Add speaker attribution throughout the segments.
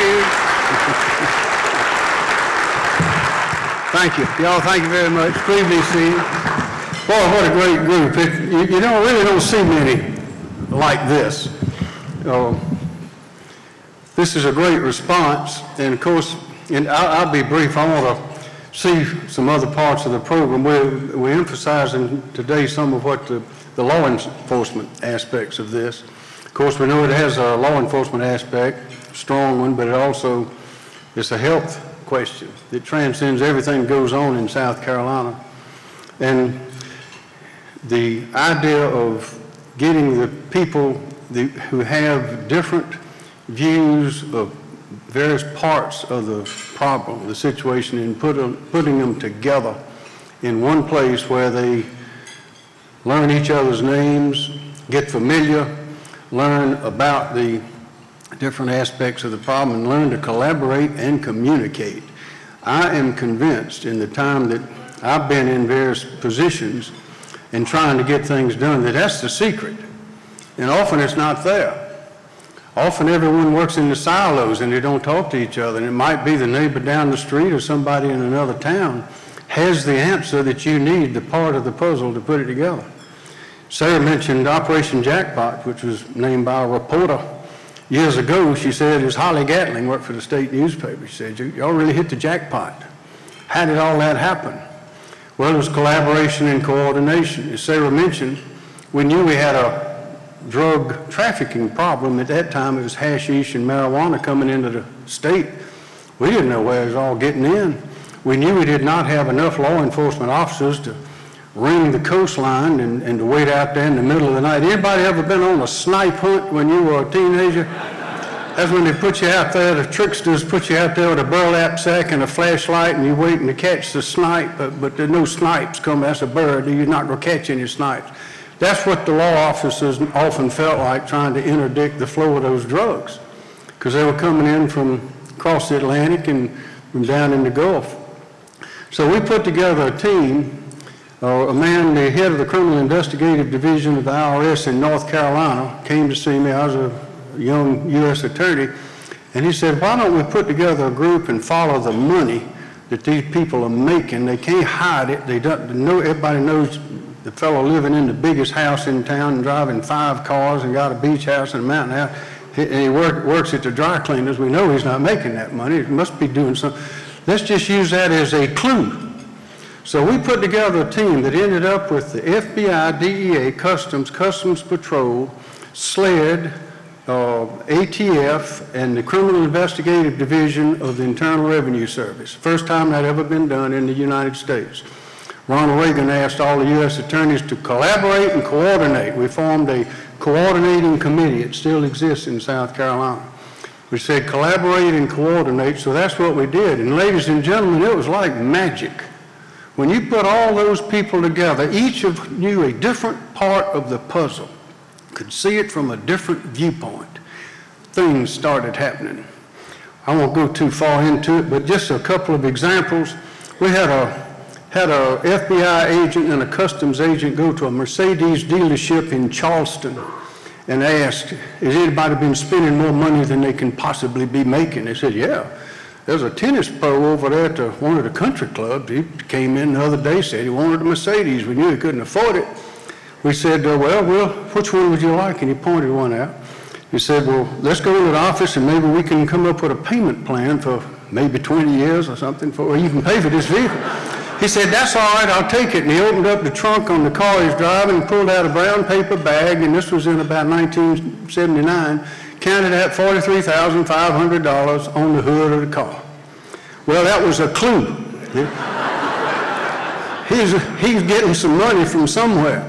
Speaker 1: you. Thank you. Y'all, thank you very much. Please be seated. Boy, what a great group. It, you, you don't really don't see many like this. Uh, this is a great response, and of course, and I'll, I'll be brief. I want to see some other parts of the program. We're, we're emphasizing today some of what the, the law enforcement aspects of this. Of course, we know it has a law enforcement aspect, strong one, but it also is a health question that transcends everything that goes on in South Carolina. And the idea of getting the people the, who have different views of various parts of the problem, the situation, and put them, putting them together in one place where they learn each other's names, get familiar, learn about the different aspects of the problem, and learn to collaborate and communicate. I am convinced in the time that I've been in various positions and trying to get things done that that's the secret. And often it's not there. Often everyone works in the silos and they don't talk to each other. And it might be the neighbor down the street or somebody in another town has the answer that you need, the part of the puzzle to put it together. Sarah mentioned Operation Jackpot, which was named by a reporter years ago. She said, as Holly Gatling worked for the state newspaper, she said, y'all really hit the jackpot. How did all that happen? Well, it was collaboration and coordination. As Sarah mentioned, we knew we had a drug trafficking problem. At that time, it was hashish and marijuana coming into the state. We didn't know where it was all getting in. We knew we did not have enough law enforcement officers to ring the coastline and, and to wait out there in the middle of the night. Anybody ever been on a snipe hunt when you were a teenager? That's when they put you out there, the tricksters put you out there with a burlap sack and a flashlight and you're waiting to catch the snipe, but, but there's no snipes coming. That's a bird. You're not going to catch any snipes. That's what the law officers often felt like trying to interdict the flow of those drugs because they were coming in from across the Atlantic and from down in the Gulf. So we put together a team, uh, a man, the head of the Criminal Investigative Division of the IRS in North Carolina, came to see me. I was a young U.S. attorney, and he said, why don't we put together a group and follow the money that these people are making? They can't hide it. They don't know, everybody knows the fellow living in the biggest house in town and driving five cars and got a beach house and a mountain house, and he work, works at the dry cleaners. We know he's not making that money. He must be doing something. Let's just use that as a clue. So we put together a team that ended up with the FBI, DEA, Customs, Customs Patrol, SLED, uh, ATF, and the Criminal Investigative Division of the Internal Revenue Service. First time that ever been done in the United States. Ronald Reagan asked all the U.S. attorneys to collaborate and coordinate. We formed a coordinating committee. It still exists in South Carolina. We said collaborate and coordinate, so that's what we did. And ladies and gentlemen, it was like magic. When you put all those people together, each of knew a different part of the puzzle, could see it from a different viewpoint. Things started happening. I won't go too far into it, but just a couple of examples. We had a had a FBI agent and a customs agent go to a Mercedes dealership in Charleston and asked, has anybody been spending more money than they can possibly be making? They said, yeah. There's a tennis pro over there at one of the country clubs. He came in the other day, said he wanted a Mercedes. We knew he couldn't afford it. We said, uh, well, well, which one would you like? And he pointed one out. He said, well, let's go to the office and maybe we can come up with a payment plan for maybe 20 years or something, for, or you can pay for this vehicle. He said, that's all right, I'll take it. And he opened up the trunk on the car he's driving and pulled out a brown paper bag, and this was in about 1979, counted at $43,500 on the hood of the car. Well, that was a clue. he's, he's getting some money from somewhere.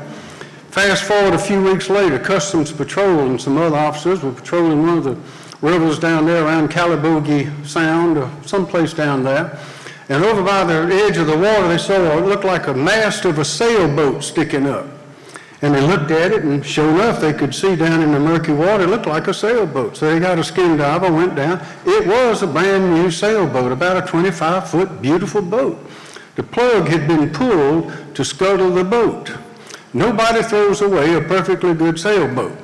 Speaker 1: Fast forward a few weeks later, Customs Patrol and some other officers were patrolling one of the rivers down there around Calibogue Sound or someplace down there. And over by the edge of the water, they saw what looked like a mast of a sailboat sticking up. And they looked at it, and sure enough, they could see down in the murky water, it looked like a sailboat. So they got a skin diver, went down. It was a brand new sailboat, about a 25-foot beautiful boat. The plug had been pulled to scuttle the boat. Nobody throws away a perfectly good sailboat.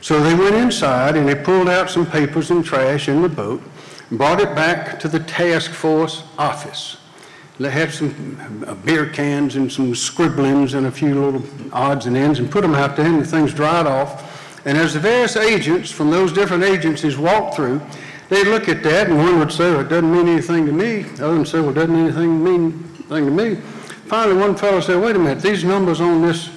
Speaker 1: So they went inside and they pulled out some papers and trash in the boat. brought it back to the task force office. They had some uh, beer cans and some scribblings and a few little odds and ends and put them out there and the things dried off. And as the various agents from those different agencies walked through, they'd look at that and one would say, well, it doesn't mean anything to me. The other would say, well, it doesn't anything, mean anything to me. Finally, one fellow said, wait a minute, these numbers on this,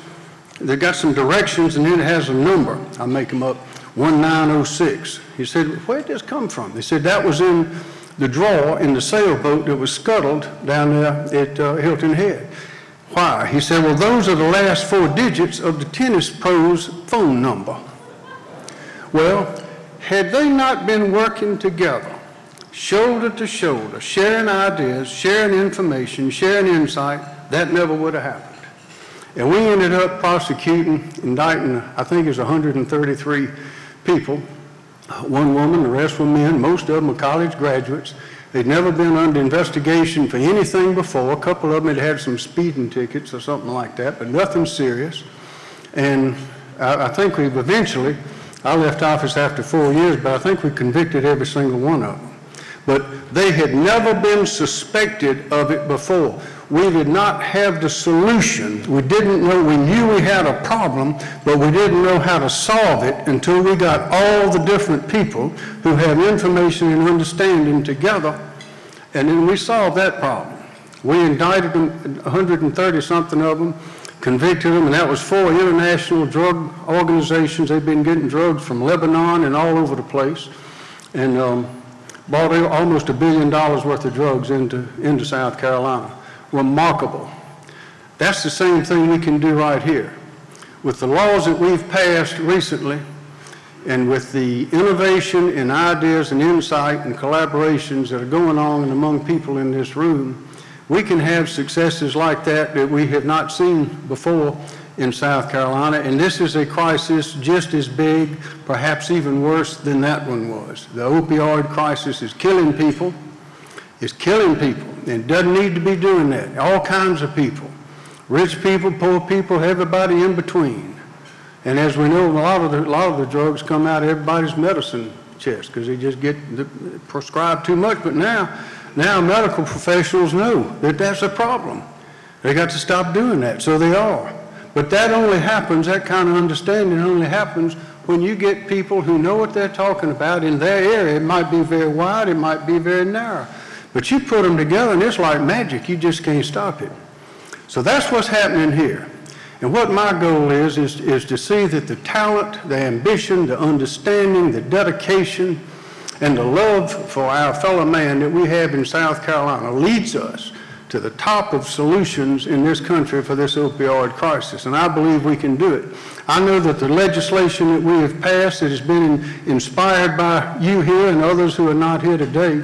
Speaker 1: they've got some directions and then it has a number. I make them up, 1906. He said, where did this come from? They said, that was in the drawer in the sailboat that was scuttled down there at uh, Hilton Head. Why? He said, well, those are the last four digits of the tennis pro's phone number. Well, had they not been working together, shoulder to shoulder, sharing ideas, sharing information, sharing insight, that never would have happened. And we ended up prosecuting, indicting, I think it was 133 people one woman, the rest were men. Most of them were college graduates. They'd never been under investigation for anything before. A couple of them had had some speeding tickets or something like that, but nothing serious. And I, I think we've eventually, I left office after four years, but I think we convicted every single one of them. But they had never been suspected of it before we did not have the solution. We didn't know, we knew we had a problem, but we didn't know how to solve it until we got all the different people who have information and understanding together, and then we solved that problem. We indicted them, 130 something of them, convicted them, and that was four international drug organizations. They've been getting drugs from Lebanon and all over the place, and um, bought almost a billion dollars worth of drugs into, into South Carolina remarkable. That's the same thing we can do right here. With the laws that we've passed recently, and with the innovation and ideas and insight and collaborations that are going on among people in this room, we can have successes like that that we have not seen before in South Carolina. And this is a crisis just as big, perhaps even worse than that one was. The opioid crisis is killing people. It's killing people. And doesn't need to be doing that. All kinds of people. Rich people, poor people, everybody in between. And as we know, a lot of the, a lot of the drugs come out of everybody's medicine chest because they just get prescribed too much. But now, now medical professionals know that that's a problem. They got to stop doing that, so they are. But that only happens, that kind of understanding only happens when you get people who know what they're talking about in their area. It might be very wide, it might be very narrow. But you put them together and it's like magic. You just can't stop it. So that's what's happening here. And what my goal is, is, is to see that the talent, the ambition, the understanding, the dedication, and the love for our fellow man that we have in South Carolina leads us to the top of solutions in this country for this opioid crisis. And I believe we can do it. I know that the legislation that we have passed that has been inspired by you here and others who are not here today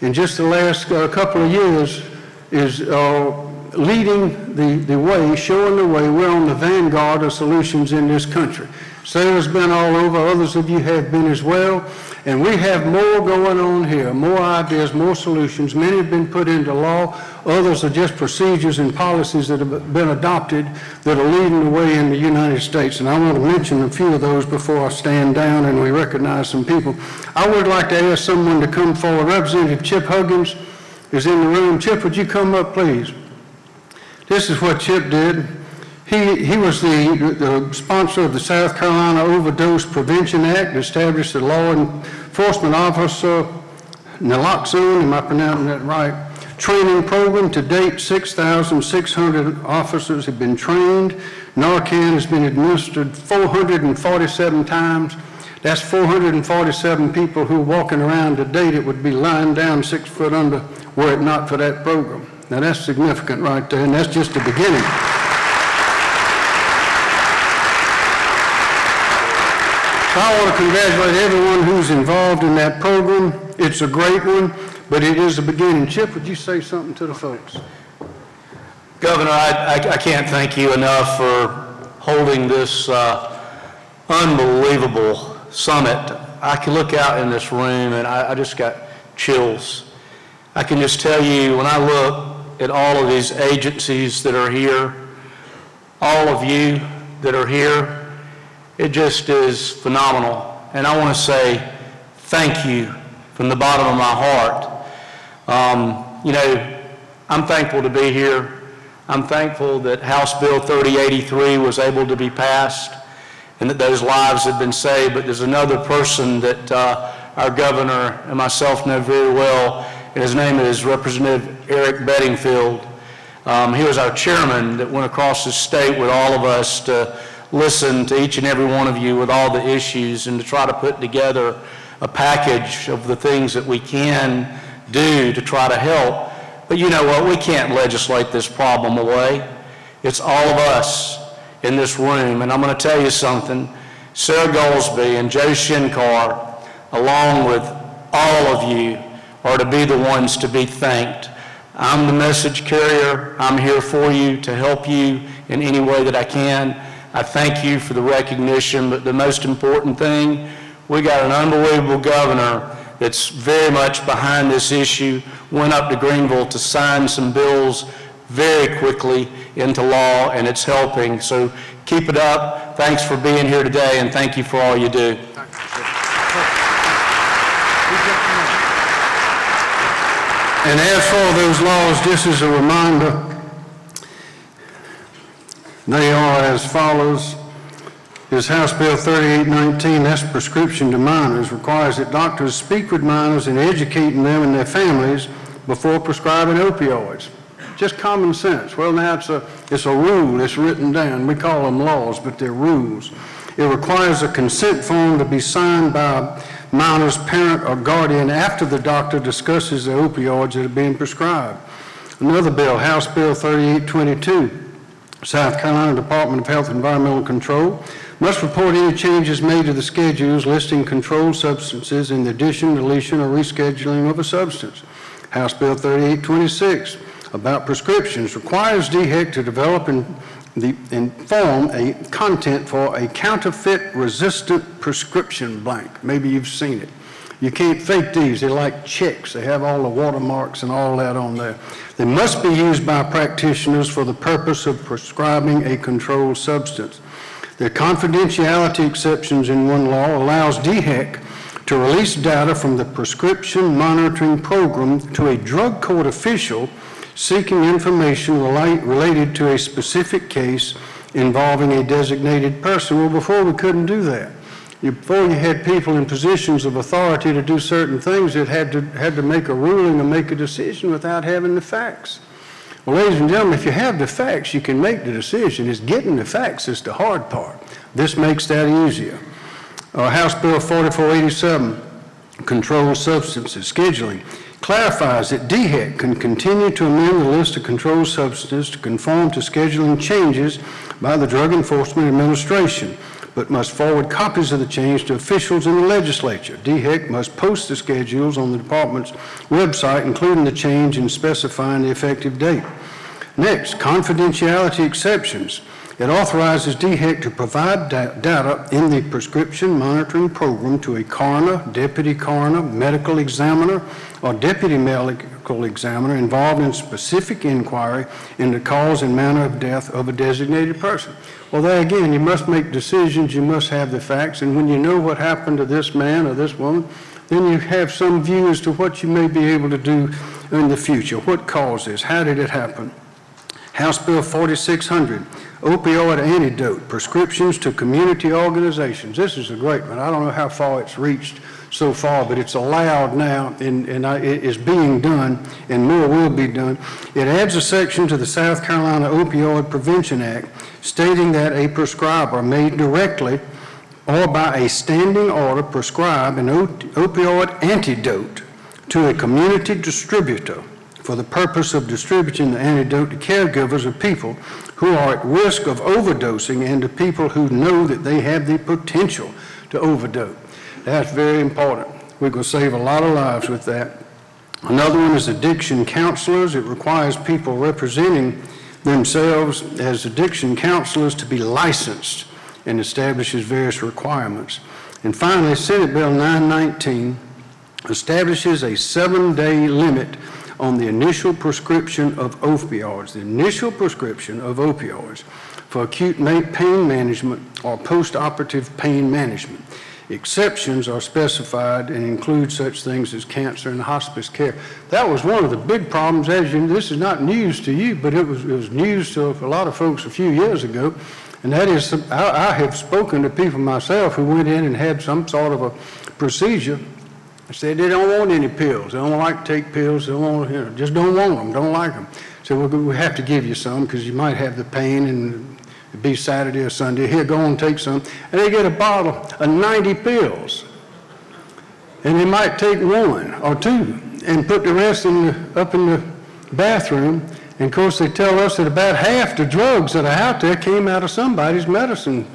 Speaker 1: in just the last uh, couple of years is uh, leading the, the way, showing the way. We're on the vanguard of solutions in this country. Sarah's been all over, others of you have been as well. And we have more going on here, more ideas, more solutions. Many have been put into law. Others are just procedures and policies that have been adopted that are leading the way in the United States. And I want to mention a few of those before I stand down and we recognize some people. I would like to ask someone to come forward. Representative Chip Huggins is in the room. Chip, would you come up, please? This is what Chip did. He, he was the, the sponsor of the South Carolina Overdose Prevention Act, established the law enforcement officer naloxone, am I pronouncing that right? Training program. To date, 6,600 officers have been trained. Narcan has been administered 447 times. That's 447 people who are walking around today that would be lying down six foot under were it not for that program. Now that's significant right there, and that's just the beginning. I want to congratulate everyone who's involved in that program. It's a great one, but it is a beginning. Chip, would you say something to the folks?
Speaker 2: Governor, I, I, I can't thank you enough for holding this uh, unbelievable summit. I can look out in this room and I, I just got chills. I can just tell you when I look at all of these agencies that are here, all of you that are here, it just is phenomenal. And I want to say thank you, from the bottom of my heart. Um, You know, I'm thankful to be here. I'm thankful that House Bill 3083 was able to be passed and that those lives have been saved. But there's another person that uh, our governor and myself know very well, and his name is Representative Eric Bedingfield. Um, He was our chairman that went across the state with all of us to listen to each and every one of you with all the issues and to try to put together a package of the things that we can do to try to help. But you know what? We can't legislate this problem away. It's all of us in this room. And I'm going to tell you something. Sarah Goldsby and Joe Shinkar, along with all of you, are to be the ones to be thanked. I'm the message carrier. I'm here for you to help you in any way that I can. I thank you for the recognition, but the most important thing, we got an unbelievable governor that's very much behind this issue, went up to Greenville to sign some bills very quickly into law, and it's helping. So keep it up. Thanks for being here today, and thank you for all you do.
Speaker 1: And as for those laws, just as a reminder, they are as follows. Is House Bill 3819, that's prescription to minors, requires that doctors speak with minors and educating them and their families before prescribing opioids. Just common sense. Well, now it's a, it's a rule, it's written down. We call them laws, but they're rules. It requires a consent form to be signed by a minor's parent or guardian after the doctor discusses the opioids that are being prescribed. Another bill, House Bill 3822, South Carolina Department of Health and Environmental Control must report any changes made to the schedules listing controlled substances in the addition, deletion, or rescheduling of a substance. House Bill 3826 about prescriptions requires DHEC to develop and the, and form a content for a counterfeit-resistant prescription blank. Maybe you've seen it. You can't fake these. They're like checks. They have all the watermarks and all that on there. They must be used by practitioners for the purpose of prescribing a controlled substance. The confidentiality exceptions in one law allows DHEC to release data from the prescription monitoring program to a drug court official seeking information relate, related to a specific case involving a designated person. Well, before we couldn't do that. Before you had people in positions of authority to do certain things that had to, had to make a ruling and make a decision without having the facts. Well, ladies and gentlemen, if you have the facts, you can make the decision. It's getting the facts is the hard part. This makes that easier. Uh, House Bill 4487, controlled substances, scheduling, clarifies that DHEC can continue to amend the list of controlled substances to conform to scheduling changes by the Drug Enforcement Administration, but must forward copies of the change to officials in the legislature. DHEC must post the schedules on the department's website, including the change and specifying the effective date. Next, confidentiality exceptions. It authorizes DHEC to provide da- data in the prescription monitoring program to a coroner, deputy coroner, medical examiner, or deputy medical examiner involved in specific inquiry into cause and manner of death of a designated person. Well, there again, you must make decisions, you must have the facts, and when you know what happened to this man or this woman, then you have some view as to what you may be able to do in the future. What caused this? How did it happen? House Bill 4600, opioid antidote, prescriptions to community organizations. This is a great one. I don't know how far it's reached so far, but it's allowed now and, and I, it is being done and more will be done. It adds a section to the South Carolina Opioid Prevention Act stating that a prescriber may directly or by a standing order prescribe an op- opioid antidote to a community distributor for the purpose of distributing the antidote to caregivers of people who are at risk of overdosing and to people who know that they have the potential to overdose. That's very important. We can save a lot of lives with that. Another one is addiction counselors. It requires people representing themselves as addiction counselors to be licensed and establishes various requirements. And finally, Senate Bill 919 establishes a seven-day limit on the initial prescription of opioids, the initial prescription of opioids for acute pain management or post-operative pain management. Exceptions are specified and include such things as cancer and hospice care. That was one of the big problems, as you, this is not news to you, but it was, it was news to a lot of folks a few years ago. And that is, I, I have spoken to people myself who went in and had some sort of a procedure. I said, they don't want any pills. They don't like to take pills. They don't want, you know, just don't want them, don't like them. So we, we have to give you some because you might have the pain and it'd be Saturday or Sunday. Here, go and take some. And they get a bottle of 90 pills. And they might take one or two and put the rest in the, up in the bathroom. And of course, they tell us that about half the drugs that are out there came out of somebody's medicine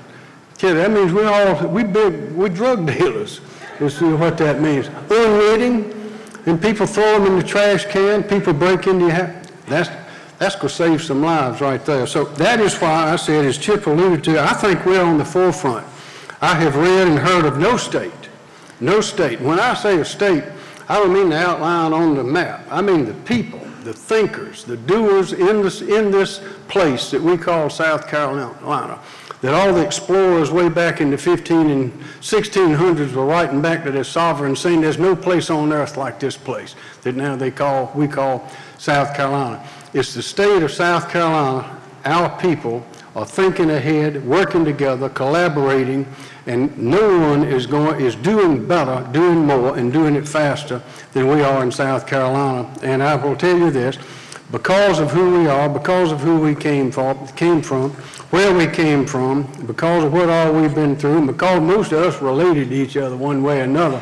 Speaker 1: kit. That means we're all, we big, we drug dealers, is what that means. Unwitting, and people throw them in the trash can, people break into your house. That's, that's gonna save some lives right there. So that is why I said, as Chip alluded to, I think we're on the forefront. I have read and heard of no state, no state. When I say a state, I don't mean the outline on the map. I mean the people, the thinkers, the doers in this, in this place that we call South Carolina. That all the explorers way back in the 15 and 1600s were writing back to their sovereign saying there's no place on earth like this place that now they call, we call South Carolina. It's the state of South Carolina, our people are thinking ahead, working together, collaborating, and no one is going, is doing better, doing more, and doing it faster than we are in South Carolina. And I will tell you this, because of who we are, because of who we came from, came from, where we came from, because of what all we've been through, and because most of us related to each other one way or another,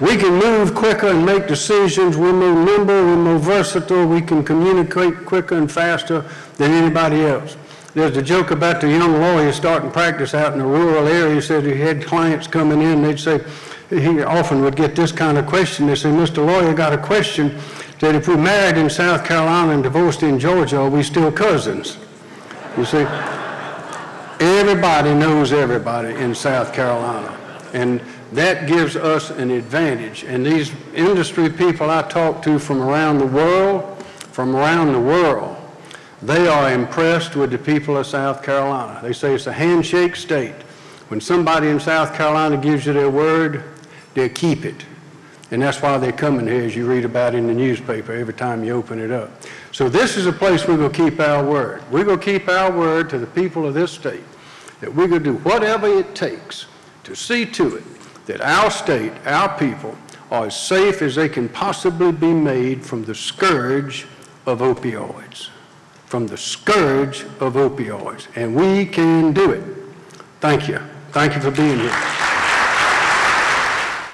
Speaker 1: we can move quicker and make decisions. We're more nimble, we're more versatile, we can communicate quicker and faster than anybody else. There's a joke about the young lawyer starting practice out in a rural area. He said he had clients coming in, they'd say, he often would get this kind of question. They say, Mr. Lawyer, got a question that if we married in South Carolina and divorced in Georgia, are we still cousins? You see? Everybody knows everybody in South Carolina. And that gives us an advantage. And these industry people I talk to from around the world, from around the world, they are impressed with the people of South Carolina. They say it's a handshake state. When somebody in South Carolina gives you their word, they'll keep it. And that's why they're coming here, as you read about in the newspaper every time you open it up. So this is a place we're going to keep our word. We're going to keep our word to the people of this state that we're going to do whatever it takes to see to it that our state, our people, are as safe as they can possibly be made from the scourge of opioids. From the scourge of opioids. And we can do it. Thank you. Thank you for being here.